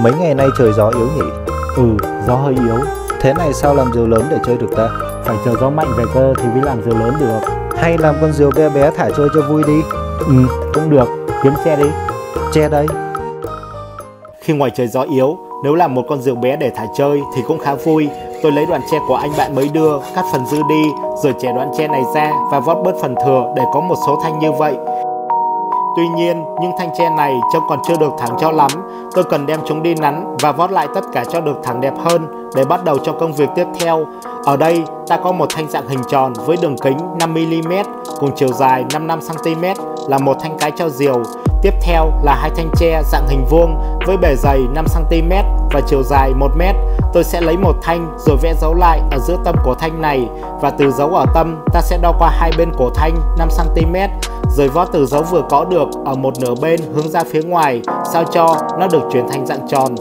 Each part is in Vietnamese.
Mấy ngày nay trời gió yếu nhỉ? Ừ, gió hơi yếu. Thế này sao làm diều lớn để chơi được ta? Phải chờ gió mạnh về cơ thì mới làm diều lớn được. Hay làm con diều bé bé thả chơi cho vui đi. Ừ, cũng được. Kiếm xe đi. Che đây. Khi ngoài trời gió yếu, nếu làm một con diều bé để thả chơi thì cũng khá vui. Tôi lấy đoạn tre của anh bạn mới đưa, cắt phần dư đi, rồi chẻ đoạn tre này ra và vót bớt phần thừa để có một số thanh như vậy. Tuy nhiên, những thanh tre này trông còn chưa được thẳng cho lắm. Tôi cần đem chúng đi nắn và vót lại tất cả cho được thẳng đẹp hơn để bắt đầu cho công việc tiếp theo. Ở đây, ta có một thanh dạng hình tròn với đường kính 5mm cùng chiều dài 55cm là một thanh cái cho diều. Tiếp theo là hai thanh tre dạng hình vuông với bề dày 5cm và chiều dài 1m. Tôi sẽ lấy một thanh rồi vẽ dấu lại ở giữa tâm của thanh này và từ dấu ở tâm ta sẽ đo qua hai bên cổ thanh 5cm rồi vót từ dấu vừa có được ở một nửa bên hướng ra phía ngoài sao cho nó được chuyển thành dạng tròn.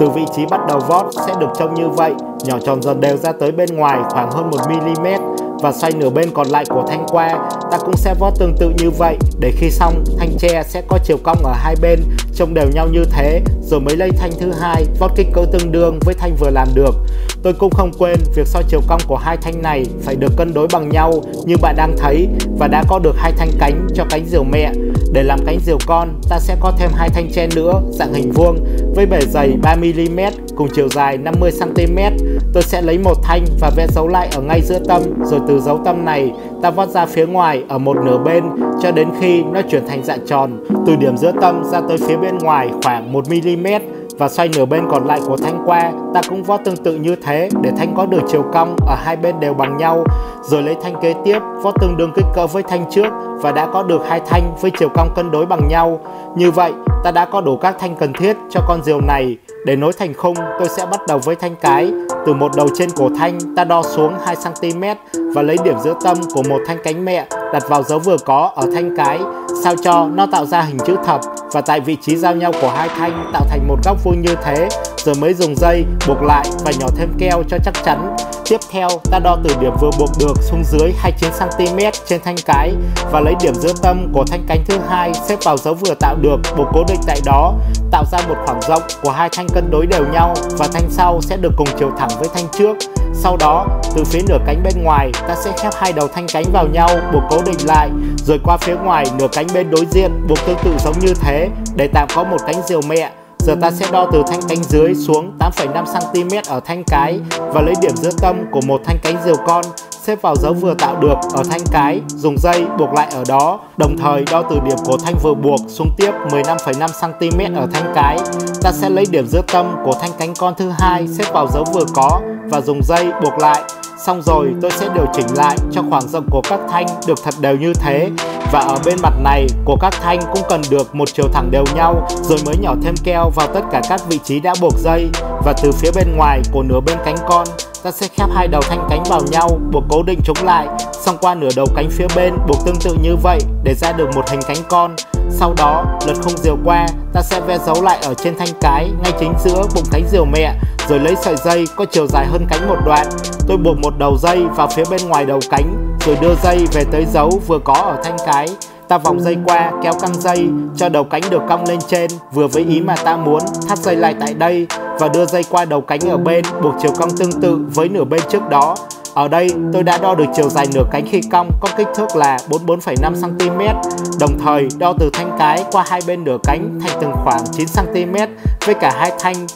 Từ vị trí bắt đầu vót sẽ được trông như vậy, nhỏ tròn dần đều ra tới bên ngoài khoảng hơn 1mm và xoay nửa bên còn lại của thanh qua. Ta cũng sẽ vót tương tự như vậy để khi xong thanh tre sẽ có chiều cong ở hai bên trông đều nhau như thế rồi mới lấy thanh thứ hai vót kích cỡ tương đương với thanh vừa làm được. Tôi cũng không quên việc so chiều cong của hai thanh này phải được cân đối bằng nhau như bạn đang thấy và đã có được hai thanh cánh cho cánh diều mẹ. Để làm cánh diều con, ta sẽ có thêm hai thanh tre nữa dạng hình vuông với bề dày 3mm cùng chiều dài 50cm. Tôi sẽ lấy một thanh và vẽ dấu lại ở ngay giữa tâm, rồi từ dấu tâm này, ta vót ra phía ngoài ở một nửa bên, cho đến khi nó chuyển thành dạng tròn. Từ điểm giữa tâm ra tới phía bên ngoài khoảng 1mm và xoay nửa bên còn lại của thanh qua. Ta cũng vót tương tự như thế, để thanh có được chiều cong, ở hai bên đều bằng nhau. Rồi lấy thanh kế tiếp vót tương đương kích cỡ với thanh trước, và đã có được hai thanh với chiều cong cân đối bằng nhau. Như vậy, ta đã có đủ các thanh cần thiết cho con diều này. Để nối thành khung, tôi sẽ bắt đầu với thanh cái. Từ một đầu trên cổ thanh, ta đo xuống 2cm và lấy điểm giữa tâm của một thanh cánh mẹ đặt vào dấu vừa có ở thanh cái, sao cho nó tạo ra hình chữ thập và tại vị trí giao nhau của hai thanh tạo thành một góc vuông như thế rồi mới dùng dây buộc lại và nhỏ thêm keo cho chắc chắn Tiếp theo, ta đo từ điểm vừa buộc được xuống dưới 29cm trên thanh cái và lấy điểm giữa tâm của thanh cánh thứ hai xếp vào dấu vừa tạo được buộc cố định tại đó, tạo ra một khoảng rộng của hai thanh cân đối đều nhau và thanh sau sẽ được cùng chiều thẳng với thanh trước. Sau đó, từ phía nửa cánh bên ngoài, ta sẽ khép hai đầu thanh cánh vào nhau, buộc cố định lại, rồi qua phía ngoài nửa cánh bên đối diện buộc tương tự giống như thế để tạo có một cánh diều mẹ Giờ ta sẽ đo từ thanh cánh dưới xuống 8,5cm ở thanh cái và lấy điểm giữa tâm của một thanh cánh diều con xếp vào dấu vừa tạo được ở thanh cái, dùng dây buộc lại ở đó, đồng thời đo từ điểm của thanh vừa buộc xuống tiếp 15,5cm ở thanh cái. Ta sẽ lấy điểm giữa tâm của thanh cánh con thứ hai xếp vào dấu vừa có và dùng dây buộc lại. Xong rồi tôi sẽ điều chỉnh lại cho khoảng rộng của các thanh được thật đều như thế. Và ở bên mặt này của các thanh cũng cần được một chiều thẳng đều nhau, rồi mới nhỏ thêm keo vào tất cả các vị trí đã buộc dây. Và từ phía bên ngoài của nửa bên cánh con, ta sẽ khép hai đầu thanh cánh vào nhau, buộc cố định chúng lại. Xong qua nửa đầu cánh phía bên, buộc tương tự như vậy để ra được một hình cánh con. Sau đó, lật không diều qua, ta sẽ vẽ dấu lại ở trên thanh cái, ngay chính giữa bụng cánh diều mẹ rồi lấy sợi dây có chiều dài hơn cánh một đoạn. Tôi buộc một đầu dây vào phía bên ngoài đầu cánh rồi đưa dây về tới dấu vừa có ở thanh cái. Ta vòng dây qua kéo căng dây cho đầu cánh được cong lên trên vừa với ý mà ta muốn. Thắt dây lại tại đây và đưa dây qua đầu cánh ở bên buộc chiều cong tương tự với nửa bên trước đó. Ở đây tôi đã đo được chiều dài nửa cánh khi cong có kích thước là 44,5cm Đồng thời đo từ thanh cái qua hai bên nửa cánh thành từng khoảng 9cm với cả hai thanh.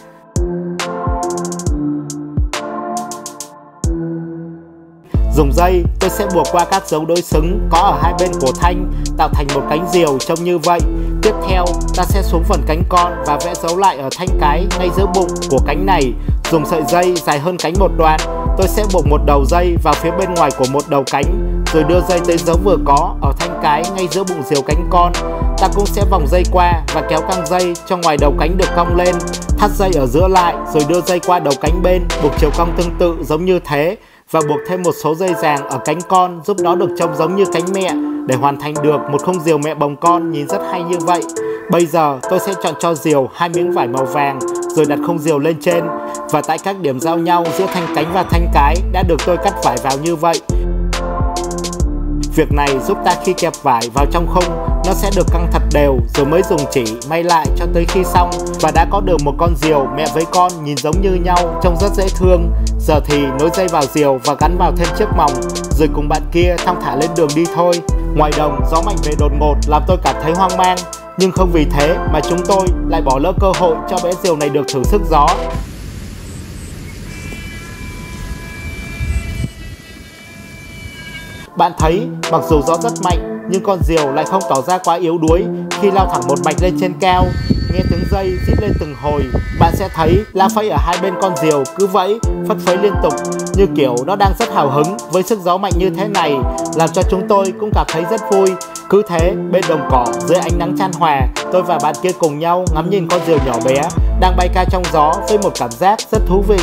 Dùng dây, tôi sẽ buộc qua các dấu đối xứng có ở hai bên của thanh, tạo thành một cánh diều trông như vậy. Tiếp theo, ta sẽ xuống phần cánh con và vẽ dấu lại ở thanh cái ngay giữa bụng của cánh này. Dùng sợi dây dài hơn cánh một đoạn, tôi sẽ buộc một đầu dây vào phía bên ngoài của một đầu cánh, rồi đưa dây tới dấu vừa có ở thanh cái ngay giữa bụng diều cánh con. Ta cũng sẽ vòng dây qua và kéo căng dây cho ngoài đầu cánh được cong lên, thắt dây ở giữa lại rồi đưa dây qua đầu cánh bên, buộc chiều cong tương tự giống như thế và buộc thêm một số dây ràng ở cánh con giúp nó được trông giống như cánh mẹ để hoàn thành được một không diều mẹ bồng con nhìn rất hay như vậy. Bây giờ tôi sẽ chọn cho diều hai miếng vải màu vàng rồi đặt không diều lên trên và tại các điểm giao nhau giữa thanh cánh và thanh cái đã được tôi cắt vải vào như vậy. Việc này giúp ta khi kẹp vải vào trong không nó sẽ được căng thật đều rồi mới dùng chỉ may lại cho tới khi xong. Và đã có được một con diều mẹ với con nhìn giống như nhau trông rất dễ thương. Giờ thì nối dây vào diều và gắn vào thêm chiếc mỏng rồi cùng bạn kia thong thả lên đường đi thôi. Ngoài đồng gió mạnh về đột ngột làm tôi cảm thấy hoang mang. Nhưng không vì thế mà chúng tôi lại bỏ lỡ cơ hội cho bé diều này được thử sức gió. Bạn thấy, mặc dù gió rất mạnh, nhưng con diều lại không tỏ ra quá yếu đuối khi lao thẳng một mạch lên trên cao. Nghe tiếng dây rít lên từng hồi, bạn sẽ thấy lá phẩy ở hai bên con diều cứ vẫy, phất phới liên tục như kiểu nó đang rất hào hứng với sức gió mạnh như thế này, làm cho chúng tôi cũng cảm thấy rất vui. Cứ thế, bên đồng cỏ dưới ánh nắng chan hòa, tôi và bạn kia cùng nhau ngắm nhìn con diều nhỏ bé đang bay cao trong gió với một cảm giác rất thú vị.